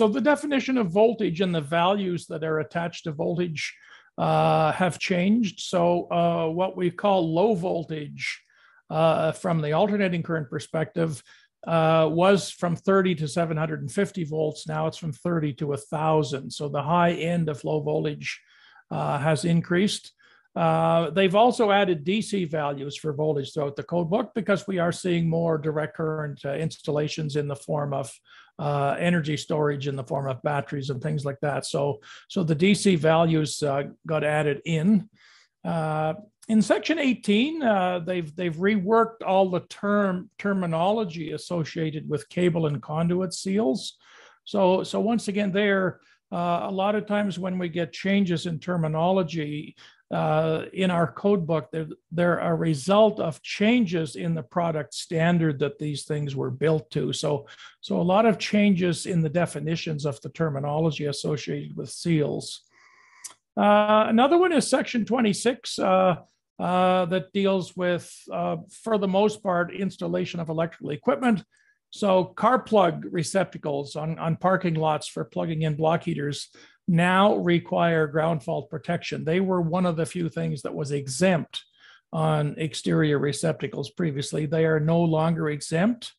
so the definition of voltage and the values that are attached to voltage uh, have changed. So uh, what we call low voltage uh, from the alternating current perspective uh, was from 30 to 750 volts. Now it's from 30 to 1,000. So the high end of low voltage uh, has increased. Uh, they've also added DC values for voltage throughout the code book because we are seeing more direct current uh, installations in the form of uh, energy storage in the form of batteries and things like that. So, so the DC values uh, got added in. Uh, in section 18, uh, they've they've reworked all the term terminology associated with cable and conduit seals. So, so once again, there uh, a lot of times when we get changes in terminology uh, in our code book, they're, they're a result of changes in the product standard that these things were built to. So, so a lot of changes in the definitions of the terminology associated with seals. Uh, another one is section 26 uh, uh, that deals with, uh, for the most part, installation of electrical equipment. So car plug receptacles on, on parking lots for plugging in block heaters now require ground fault protection. They were one of the few things that was exempt on exterior receptacles previously. They are no longer exempt.